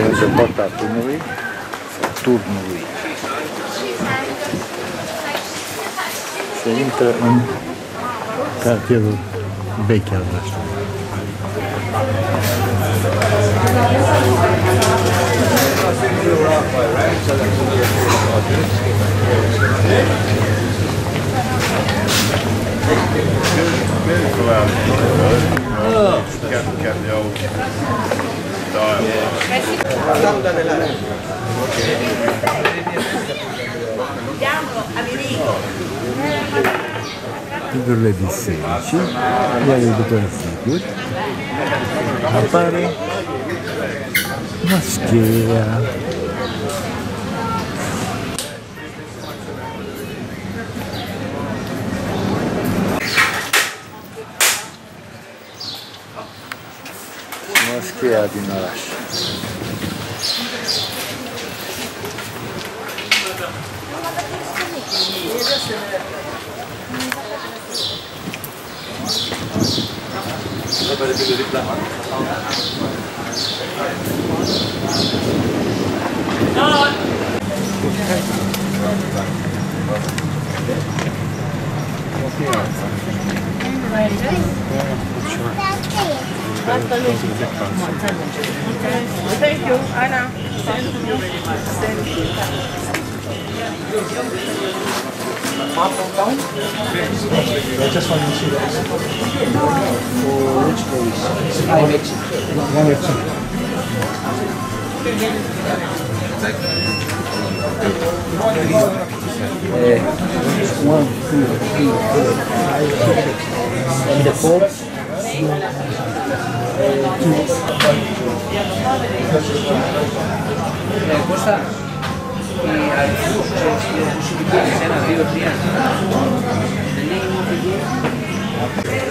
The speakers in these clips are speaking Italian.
Temos a batata no lixo, tudo no lixo. Se entra um, está a bacon. Dialogue. Figurile di 16, gli agricoltori sigur, appare maschera. geldiğini arar. Burada böyle bir reklam var. Okay. Right. Yeah, sure. Thank you, Anna. just want to see that. For which week. One week. Uh, one, two, three, four, five, six. And the fourth? Κώστα, οι αριθμούς που σου πηγαίνεις, ένα, δύο, τρία, δεν είναι οφειλή. Okay.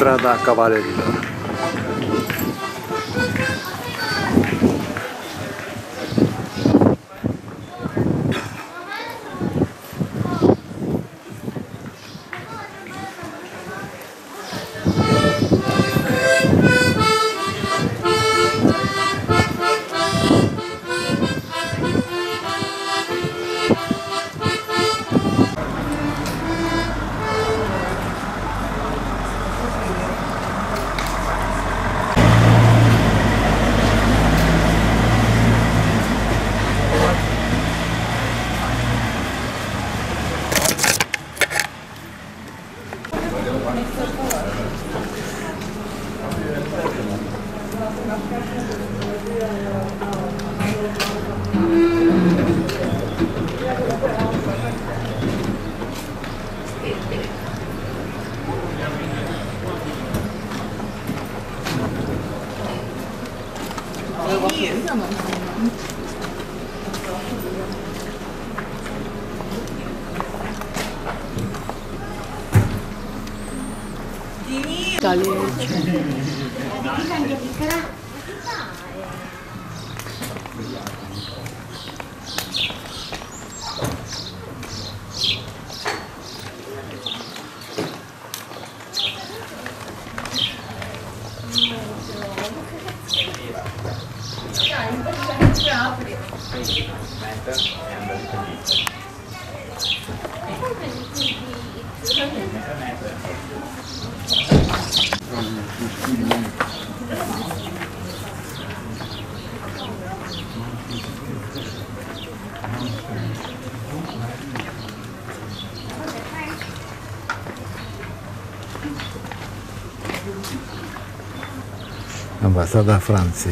Estrada Cavalleria. 이 Strada Cavalerilor. Ambassada da França.